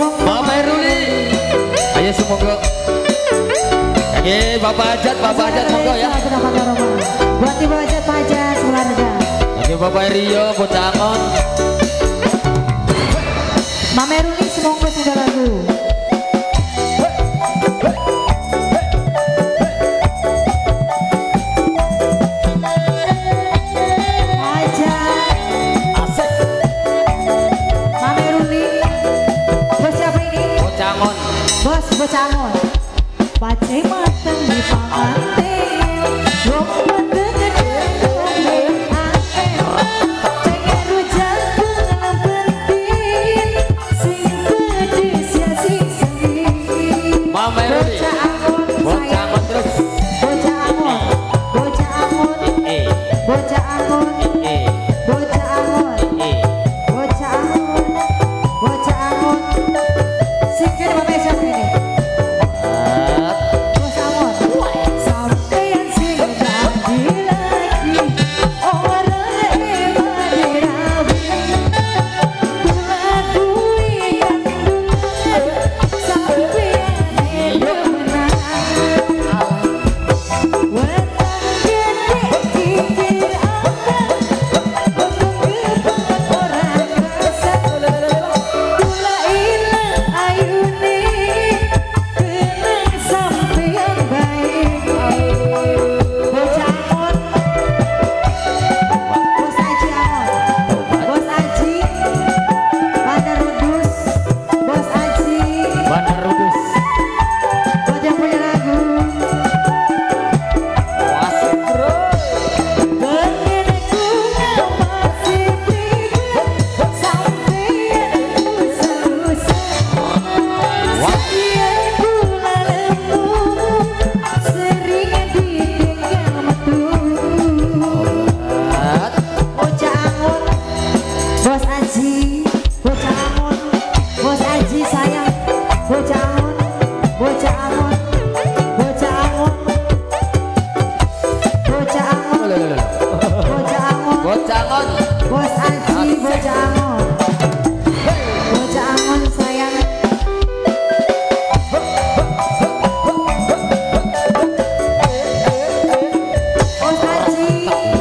Semoga Bapak Heruli. Ayo semoga. Oke, Bapak Ajat, Bapak Ajat monggo ya. Buat ibu ajat pajak sekeluarga. Oke, Bapak Rio, Bocah Angon. Mama Ruli Yeah.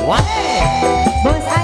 Wah. Bos